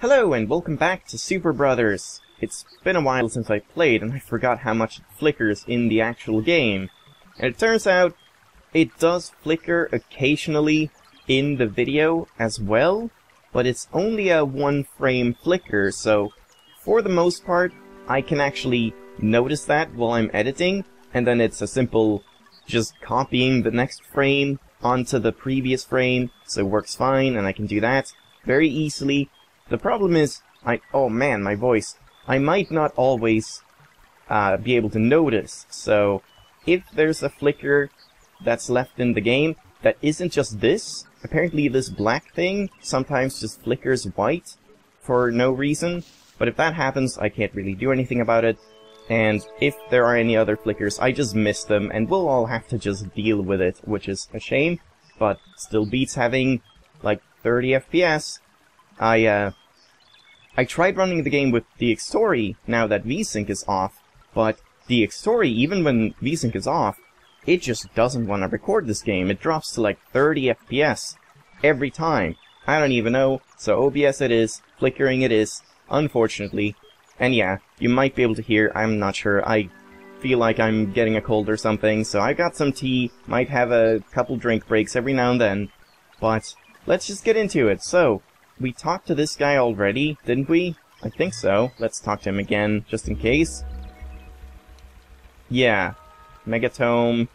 Hello and welcome back to Superbrothers. It's been a while since I played and I forgot how much it flickers in the actual game. And it turns out it does flicker occasionally in the video as well, but it's only a one frame flicker, so for the most part I can actually notice that while I'm editing, and then it's a simple just copying the next frame onto the previous frame, so it works fine, and I can do that very easily. The problem is, I oh man, my voice. I might not always uh, be able to notice, so if there's a flicker that's left in the game that isn't just this, apparently this black thing sometimes just flickers white for no reason, but if that happens, I can't really do anything about it, and if there are any other flickers, I just miss them, and we'll all have to just deal with it, which is a shame, but still beats having, like, 30 FPS. I, uh, I tried running the game with DxTory now that VSync is off, but DxTory, even when VSync is off, it just doesn't want to record this game. It drops to like 30 FPS every time. I don't even know, so OBS it is, flickering it is, unfortunately. And yeah, you might be able to hear, I'm not sure, I feel like I'm getting a cold or something, so I got some tea, might have a couple drink breaks every now and then. But, let's just get into it. So, we talked to this guy already, didn't we? I think so. Let's talk to him again, just in case. Yeah. Megatome,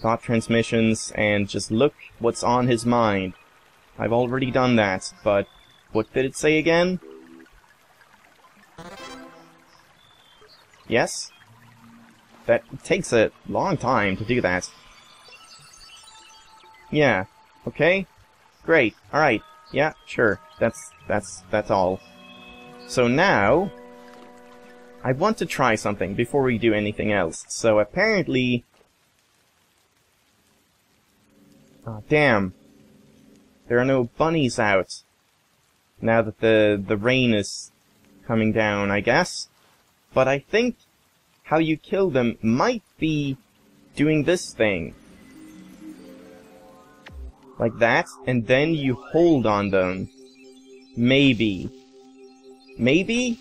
thought transmissions, and just look what's on his mind. I've already done that, but what did it say again? Yes? That takes a long time to do that. Yeah. Okay. Great. Alright. Yeah, sure. That's, that's, that's all. So now... I want to try something before we do anything else. So apparently... Oh, damn. There are no bunnies out. Now that the, the rain is coming down, I guess. But I think how you kill them might be doing this thing. Like that, and then you hold on them. Maybe. Maybe?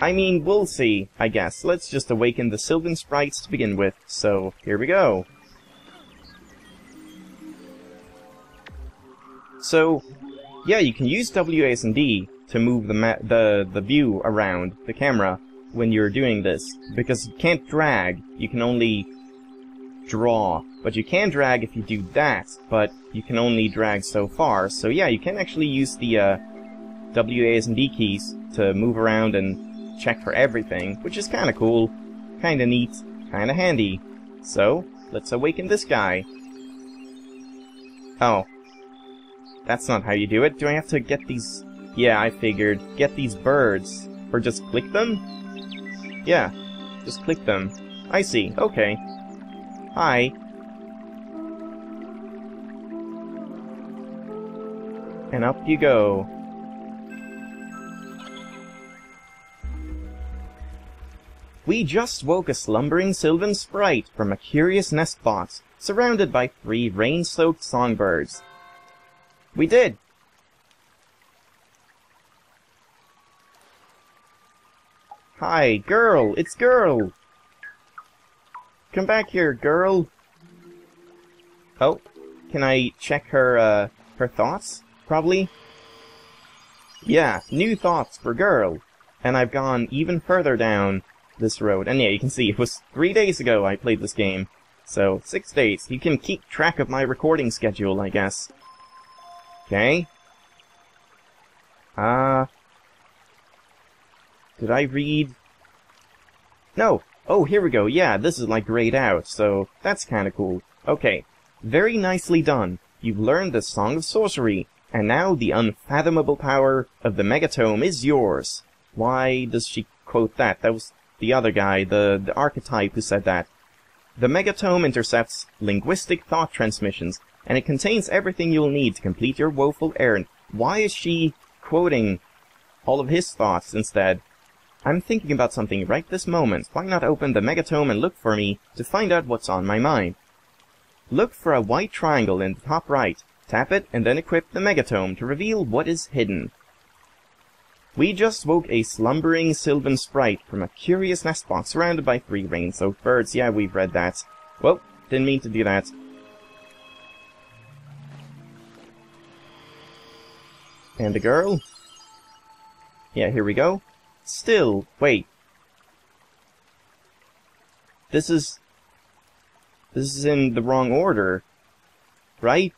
I mean, we'll see, I guess. Let's just awaken the Sylvan Sprites to begin with. So, here we go. So, yeah, you can use WASD to move the, the, the view around the camera when you're doing this, because you can't drag, you can only draw. But you can drag if you do that, but you can only drag so far. So yeah, you can actually use the uh, WASD keys to move around and check for everything, which is kinda cool, kinda neat, kinda handy. So, let's awaken this guy. Oh. That's not how you do it. Do I have to get these... Yeah, I figured. Get these birds. Or just click them? Yeah, just click them. I see, okay. Hi. And up you go. We just woke a slumbering Sylvan sprite from a curious nest box, surrounded by three rain-soaked songbirds. We did! Hi, girl! It's girl! Come back here, girl! Oh, can I check her, uh, her thoughts? Probably? Yeah, new thoughts for girl! And I've gone even further down this road. And yeah, you can see, it was three days ago I played this game. So, six days. You can keep track of my recording schedule, I guess. Okay. Uh... Did I read? No! Oh, here we go. Yeah, this is like grayed out, so that's kinda cool. Okay. Very nicely done. You've learned the Song of Sorcery, and now the unfathomable power of the Megatome is yours. Why does she quote that? That was the other guy, the, the archetype who said that. The Megatome intercepts linguistic thought transmissions, and it contains everything you'll need to complete your woeful errand. Why is she quoting all of his thoughts instead? I'm thinking about something right this moment. Why not open the Megatome and look for me to find out what's on my mind? Look for a white triangle in the top right. Tap it and then equip the Megatome to reveal what is hidden. We just woke a slumbering sylvan sprite from a curious nest box surrounded by three rain-soaked birds. Yeah, we've read that. Well, didn't mean to do that. And the girl? Yeah, here we go. Still, wait. This is... This is in the wrong order. Right?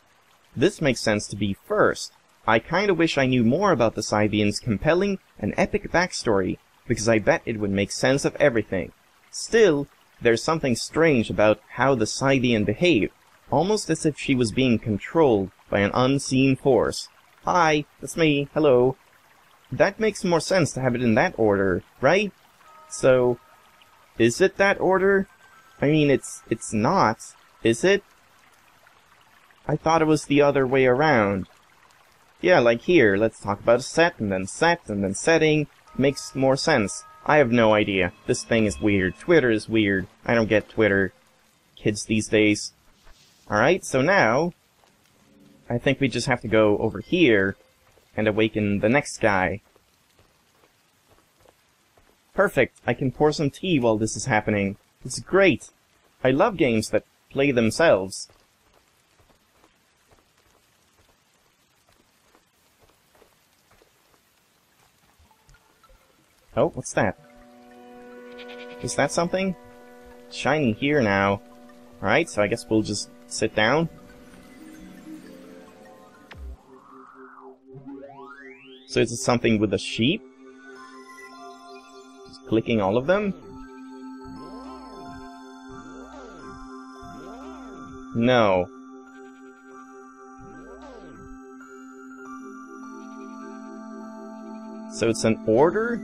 This makes sense to be first. I kinda wish I knew more about the Scythians' compelling and epic backstory, because I bet it would make sense of everything. Still, there's something strange about how the Scythian behaved, almost as if she was being controlled by an unseen force. Hi, that's me, hello. That makes more sense to have it in that order, right? So, is it that order? I mean, it's, it's not, is it? I thought it was the other way around. Yeah, like here, let's talk about a set, and then set, and then setting. Makes more sense. I have no idea. This thing is weird. Twitter is weird. I don't get Twitter. Kids these days. Alright, so now... I think we just have to go over here and awaken the next guy. Perfect. I can pour some tea while this is happening. It's great. I love games that play themselves. Oh, what's that? Is that something? shiny here now. Alright, so I guess we'll just sit down. So is it something with the sheep? Just clicking all of them? No. So it's an order?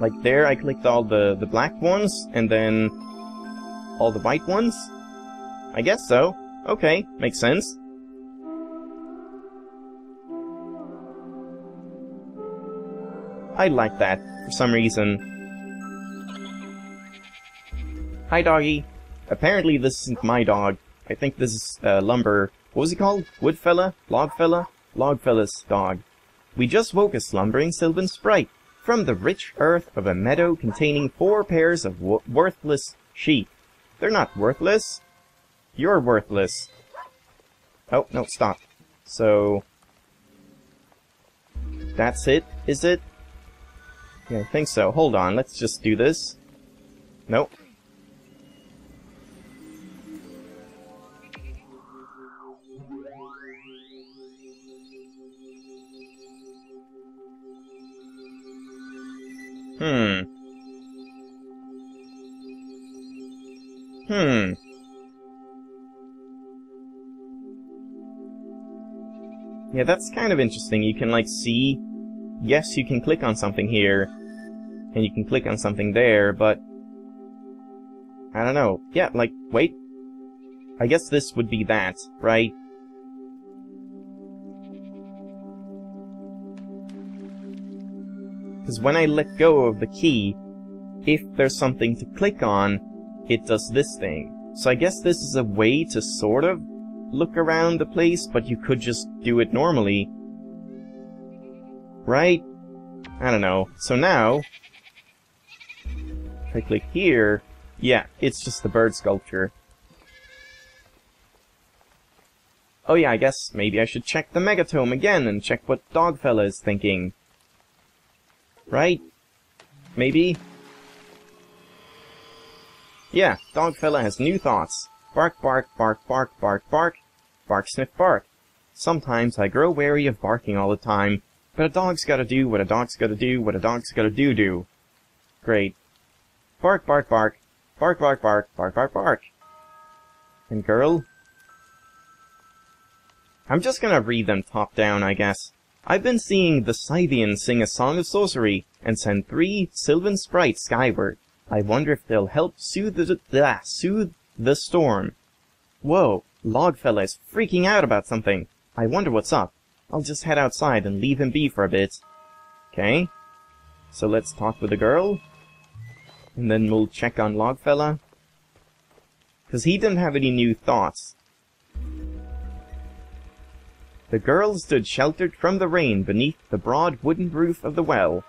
Like there, I clicked all the, the black ones, and then all the white ones? I guess so. Okay, makes sense. I like that, for some reason. Hi, doggy. Apparently this isn't my dog. I think this is, uh, Lumber... What was he called? Woodfella? Logfella? Logfella's dog. We just woke a slumbering Sylvan Sprite from the rich earth of a meadow containing four pairs of worthless sheep. They're not worthless. You're worthless. Oh, no, stop. So... That's it, is it? Yeah, I think so. Hold on, let's just do this. Nope. Hmm. Hmm. Yeah, that's kind of interesting. You can, like, see... Yes, you can click on something here, and you can click on something there, but... I don't know. Yeah, like, wait. I guess this would be that, right? Because when I let go of the key, if there's something to click on, it does this thing. So I guess this is a way to sort of look around the place, but you could just do it normally. Right? I don't know. So now, if I click here, yeah, it's just the bird sculpture. Oh yeah, I guess maybe I should check the Megatome again and check what Dogfella is thinking. Right? Maybe? Yeah, Dogfella has new thoughts. Bark, bark, bark, bark, bark, bark. Bark, sniff, bark. Sometimes I grow weary of barking all the time, but a dog's gotta do what a dog's gotta do what a dog's gotta do do. Great. Bark, bark, bark. Bark, bark, bark, bark, bark, bark. And girl? I'm just gonna read them top down, I guess. I've been seeing the Scythians sing a song of sorcery and send three sylvan sprites skyward. I wonder if they'll help soothe the, ah, soothe the storm. Whoa, Logfella is freaking out about something. I wonder what's up. I'll just head outside and leave him be for a bit. Okay. So let's talk with the girl. And then we'll check on Logfella. Because he didn't have any new thoughts. The girl stood sheltered from the rain beneath the broad wooden roof of the well.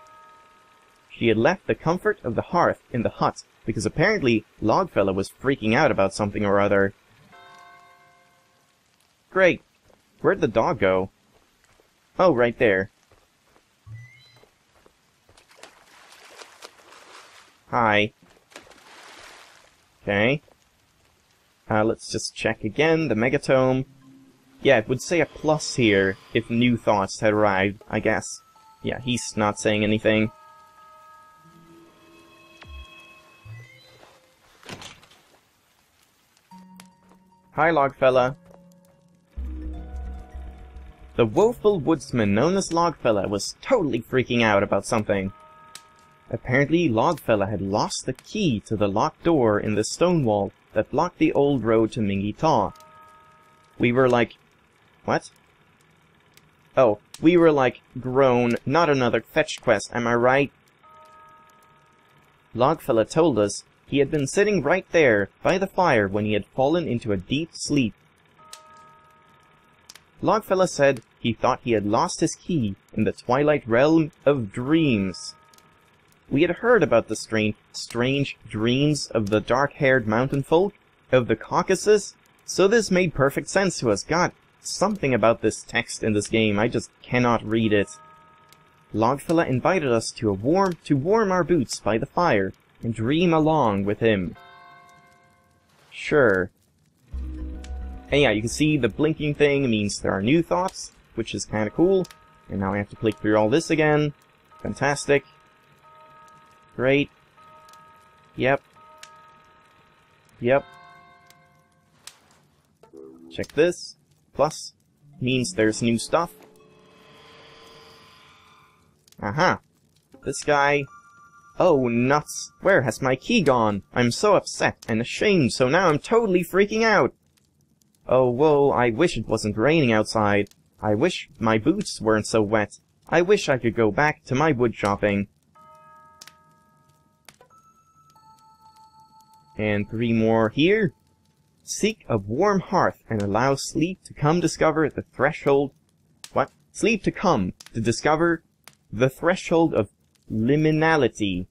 she had left the comfort of the hearth in the hut, because apparently Logfella was freaking out about something or other. Great. Where'd the dog go? Oh, right there. Hi. Okay. Uh, let's just check again, the Megatome. Yeah, it would say a plus here if new thoughts had arrived, I guess. Yeah, he's not saying anything. Hi, Logfella. The woeful woodsman known as Logfella was totally freaking out about something. Apparently, Logfella had lost the key to the locked door in the stone wall that blocked the old road to Mingi Taw. We were like, what? Oh, we were like, groan, not another fetch quest, am I right? Logfella told us he had been sitting right there, by the fire, when he had fallen into a deep sleep. Logfella said he thought he had lost his key in the twilight realm of dreams. We had heard about the strange, strange dreams of the dark-haired mountain folk, of the Caucasus, so this made perfect sense to us. God, something about this text in this game, I just cannot read it. Logfella invited us to a warm to warm our boots by the fire and dream along with him. Sure. And yeah, you can see the blinking thing means there are new thoughts, which is kind of cool. And now I have to click through all this again. Fantastic. Great. Yep. Yep. Check this. Plus means there's new stuff. Aha. This guy... Oh, nuts. Where has my key gone? I'm so upset and ashamed, so now I'm totally freaking out. Oh, whoa, I wish it wasn't raining outside. I wish my boots weren't so wet. I wish I could go back to my wood chopping. And three more here. Seek a warm hearth and allow sleep to come discover the threshold. What? Sleep to come to discover the threshold of liminality.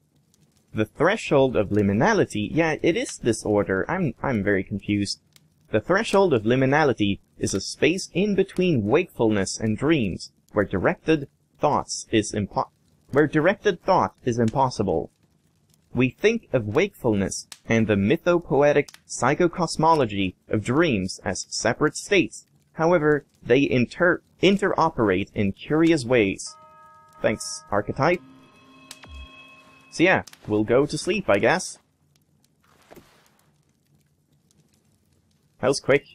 The threshold of liminality. Yeah, it is this order. I'm I'm very confused. The threshold of liminality is a space in between wakefulness and dreams, where directed thoughts is impo- where directed thought is impossible. We think of wakefulness and the mythopoetic psychocosmology of dreams as separate states. However, they inter- interoperate in curious ways. Thanks, archetype. So yeah, we'll go to sleep, I guess. That was quick.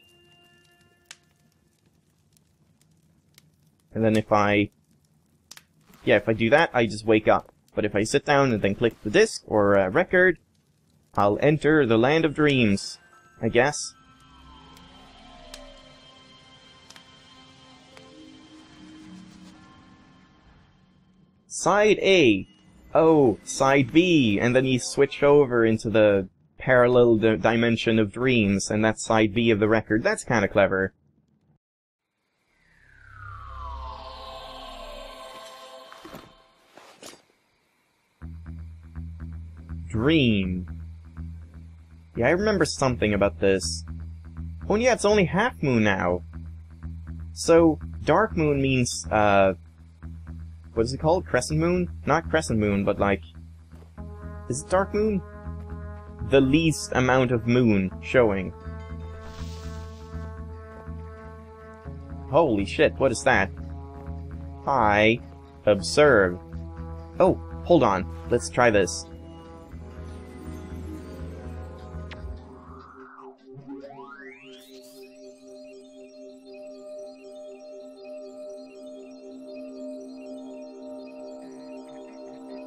And then if I... Yeah, if I do that, I just wake up. But if I sit down and then click the disc or uh, record, I'll enter the land of dreams, I guess. Side A. Oh, side B. And then you switch over into the parallel di dimension of dreams, and that's side B of the record. That's kind of clever. Dream. Yeah, I remember something about this. Oh yeah, it's only half moon now. So, dark moon means, uh... What is it called? Crescent moon? Not crescent moon, but like... Is it dark moon? The least amount of moon showing. Holy shit, what is that? Hi. Observe. Oh, hold on. Let's try this.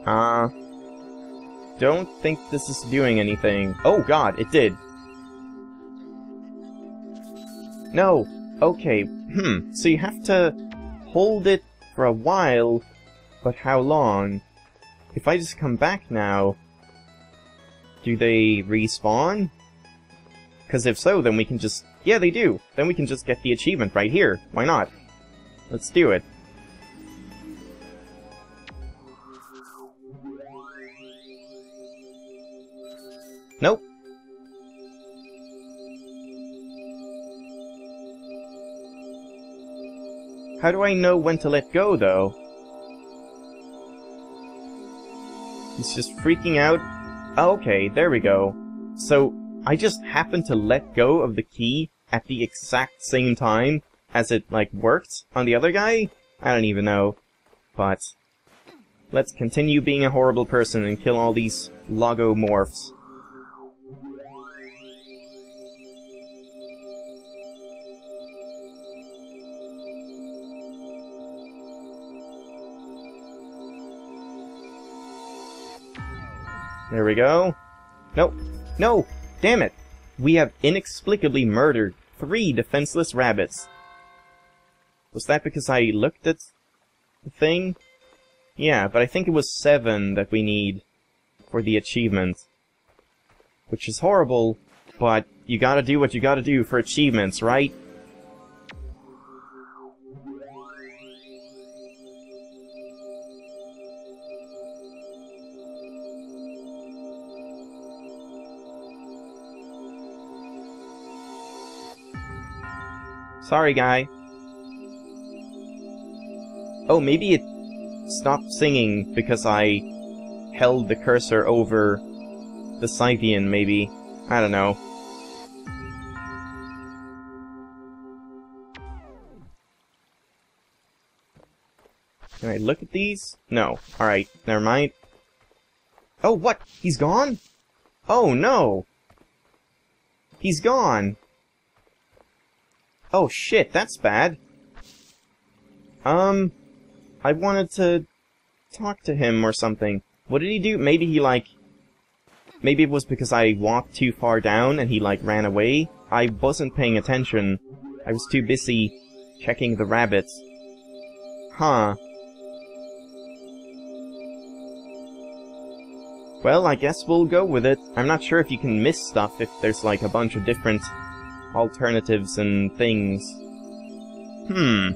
Uh, don't think this is doing anything. Oh god, it did. No. Okay, hmm. So you have to hold it for a while, but how long? If I just come back now, do they respawn? Because if so, then we can just... Yeah, they do! Then we can just get the achievement right here. Why not? Let's do it. How do I know when to let go, though? He's just freaking out. Oh, okay, there we go. So, I just happened to let go of the key at the exact same time as it, like, worked on the other guy? I don't even know. But, let's continue being a horrible person and kill all these logomorphs. There we go. Nope. No! Damn it! We have inexplicably murdered three defenseless rabbits. Was that because I looked at the thing? Yeah, but I think it was seven that we need for the achievement. Which is horrible, but you gotta do what you gotta do for achievements, right? Sorry, guy. Oh, maybe it stopped singing because I held the cursor over the Scythian, maybe. I don't know. Can I look at these? No. Alright, never mind. Oh, what? He's gone? Oh, no! He's gone! Oh shit, that's bad. Um, I wanted to talk to him or something. What did he do? Maybe he like... Maybe it was because I walked too far down and he like ran away? I wasn't paying attention. I was too busy checking the rabbits. Huh. Well, I guess we'll go with it. I'm not sure if you can miss stuff if there's like a bunch of different alternatives and things. Hmm.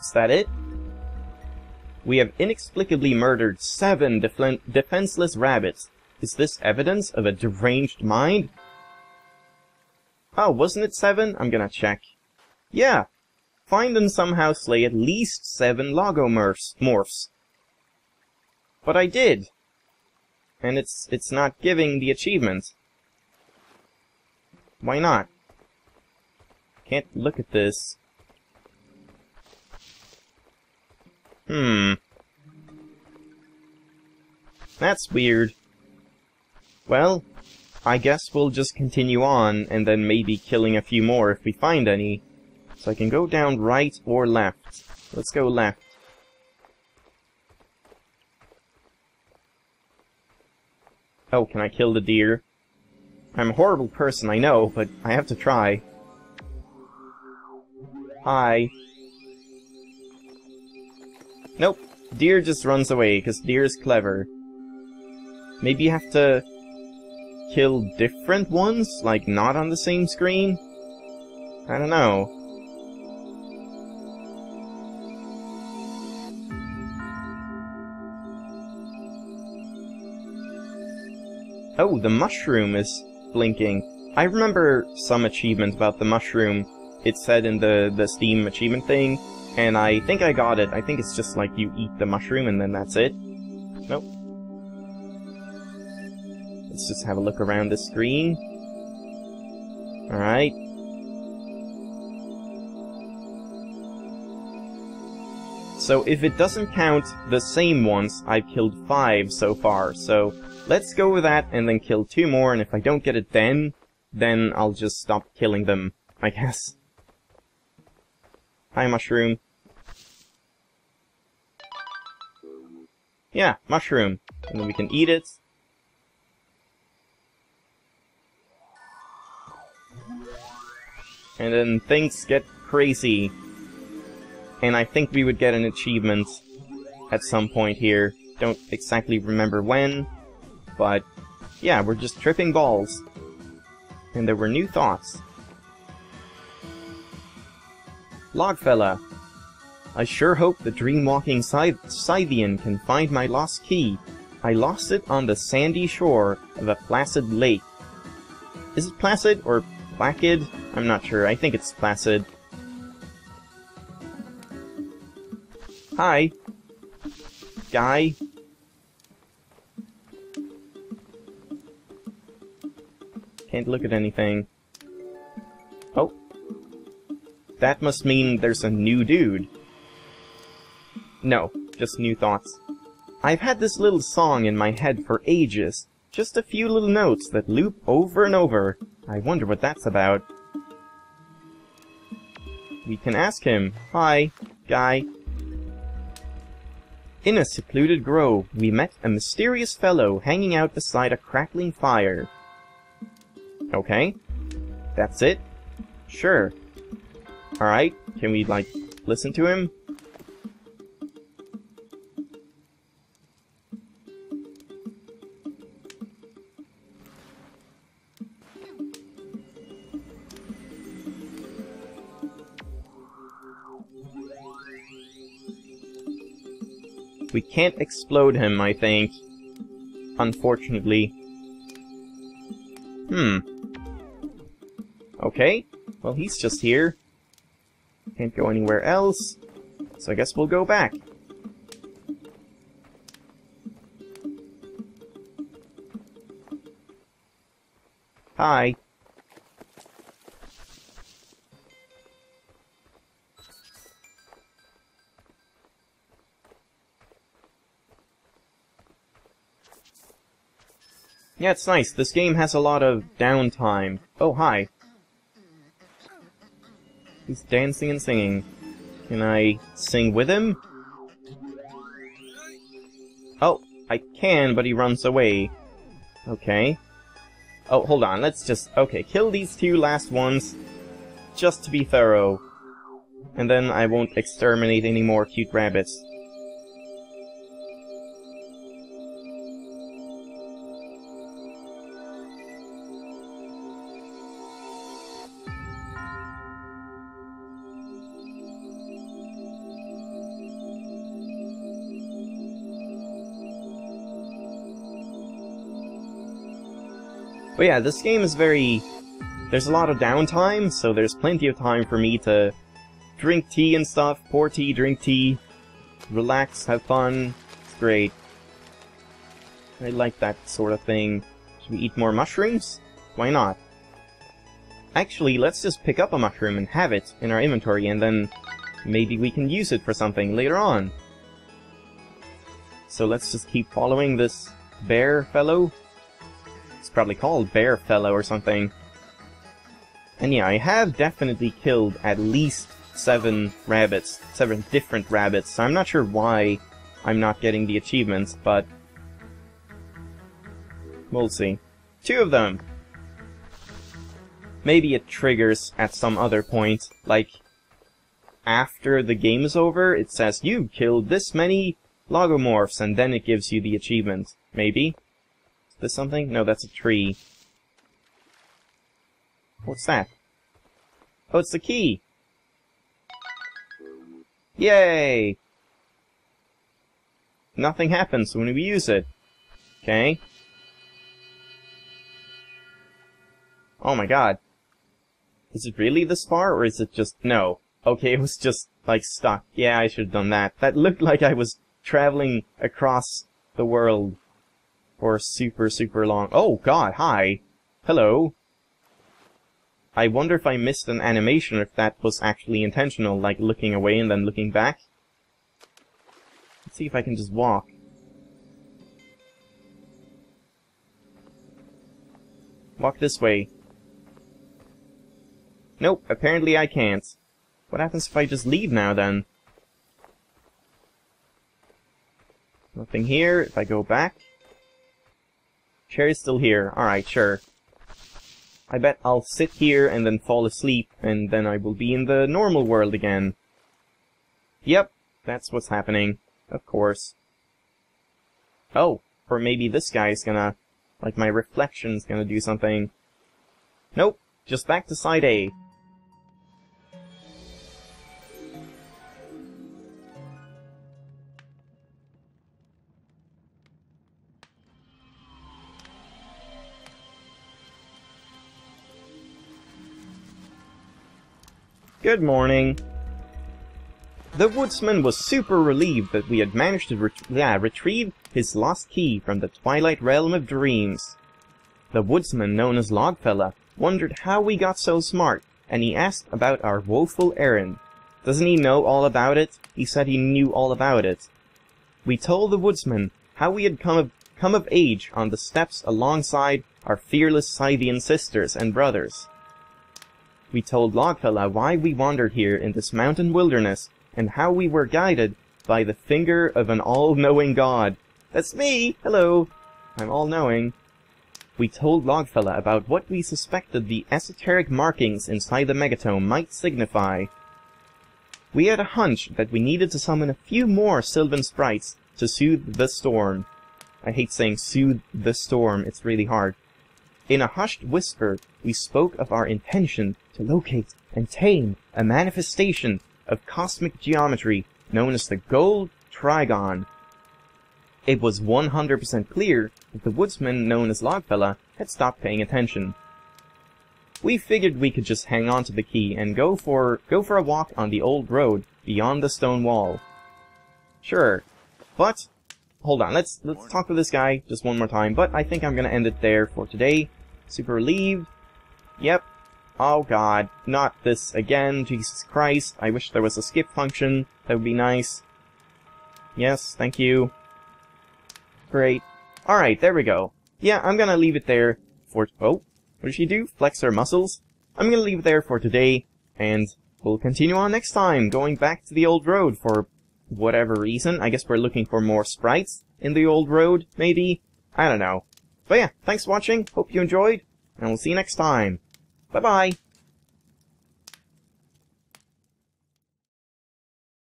Is that it? We have inexplicably murdered seven defenseless rabbits. Is this evidence of a deranged mind? Oh, wasn't it seven? I'm gonna check. Yeah, Find and somehow slay at least seven logomorphs. Morphs. But I did. And it's it's not giving the achievement. Why not? Can't look at this. Hmm. That's weird. Well, I guess we'll just continue on, and then maybe killing a few more if we find any. So I can go down right or left. Let's go left. Oh, can I kill the deer? I'm a horrible person, I know, but I have to try. Hi. Nope. Deer just runs away, because deer is clever. Maybe you have to kill different ones, like not on the same screen? I don't know. Oh, the mushroom is blinking. I remember some achievement about the mushroom. It said in the, the Steam achievement thing, and I think I got it. I think it's just like you eat the mushroom and then that's it. Nope. Let's just have a look around the screen. Alright. So if it doesn't count the same ones, I've killed five so far, so Let's go with that and then kill two more, and if I don't get it then, then I'll just stop killing them, I guess. Hi, mushroom. Yeah, mushroom. And then we can eat it. And then things get crazy. And I think we would get an achievement at some point here. Don't exactly remember when. But, yeah, we're just tripping balls. And there were new thoughts. Logfella. I sure hope the dream-walking Scythian can find my lost key. I lost it on the sandy shore of a placid lake. Is it placid or placid? I'm not sure. I think it's placid. Hi. Guy. Can't look at anything. Oh. That must mean there's a new dude. No, just new thoughts. I've had this little song in my head for ages. Just a few little notes that loop over and over. I wonder what that's about. We can ask him. Hi, guy. In a secluded grove, we met a mysterious fellow hanging out beside a crackling fire. Okay. That's it? Sure. Alright, can we, like, listen to him? We can't explode him, I think. Unfortunately. Hmm. Okay. Well, he's just here. Can't go anywhere else. So I guess we'll go back. Hi. Yeah, it's nice. This game has a lot of downtime. Oh, hi. He's dancing and singing. Can I sing with him? Oh, I can, but he runs away. Okay. Oh, hold on, let's just... Okay, kill these two last ones, just to be thorough. And then I won't exterminate any more cute rabbits. But yeah, this game is very... There's a lot of downtime, so there's plenty of time for me to drink tea and stuff, pour tea, drink tea, relax, have fun. It's great. I like that sort of thing. Should we eat more mushrooms? Why not? Actually, let's just pick up a mushroom and have it in our inventory, and then maybe we can use it for something later on. So let's just keep following this bear fellow probably called Bear Fellow or something. And yeah, I have definitely killed at least seven rabbits, seven different rabbits, so I'm not sure why I'm not getting the achievements, but we'll see. Two of them! Maybe it triggers at some other point, like after the game is over, it says you killed this many logomorphs, and then it gives you the achievement. Maybe this something? No, that's a tree. What's that? Oh, it's the key! Yay! Nothing happens when we use it. Okay. Oh my god. Is it really this far, or is it just... No. Okay, it was just, like, stuck. Yeah, I should have done that. That looked like I was traveling across the world for super, super long. Oh god, hi! Hello! I wonder if I missed an animation, if that was actually intentional, like looking away and then looking back. Let's see if I can just walk. Walk this way. Nope, apparently I can't. What happens if I just leave now, then? Nothing here. If I go back... Chair's still here. Alright, sure. I bet I'll sit here and then fall asleep, and then I will be in the normal world again. Yep, that's what's happening. Of course. Oh, or maybe this guy's gonna... Like, my reflection's gonna do something. Nope, just back to side A. Good morning. The woodsman was super relieved that we had managed to ret yeah, retrieve his lost key from the Twilight Realm of Dreams. The woodsman, known as Logfella, wondered how we got so smart, and he asked about our woeful errand. Doesn't he know all about it? He said he knew all about it. We told the woodsman how we had come of, come of age on the steppes alongside our fearless Scythian sisters and brothers. We told Logfella why we wandered here in this mountain wilderness and how we were guided by the finger of an all-knowing god. That's me! Hello! I'm all-knowing. We told Logfella about what we suspected the esoteric markings inside the megatome might signify. We had a hunch that we needed to summon a few more Sylvan sprites to soothe the storm. I hate saying soothe the storm, it's really hard. In a hushed whisper, we spoke of our intention to locate and tame a manifestation of cosmic geometry known as the Gold Trigon. It was 100% clear that the woodsman known as Logfella had stopped paying attention. We figured we could just hang on to the key and go for go for a walk on the old road beyond the stone wall. Sure, but hold on, let's let's talk to this guy just one more time. But I think I'm gonna end it there for today. Super relieved. Yep, Oh god, not this again, Jesus Christ. I wish there was a skip function. That would be nice. Yes, thank you. Great. Alright, there we go. Yeah, I'm gonna leave it there for- oh, what did she do? Flex her muscles? I'm gonna leave it there for today, and we'll continue on next time, going back to the old road for whatever reason. I guess we're looking for more sprites in the old road, maybe? I don't know. But yeah, thanks for watching, hope you enjoyed, and we'll see you next time. Bye bye.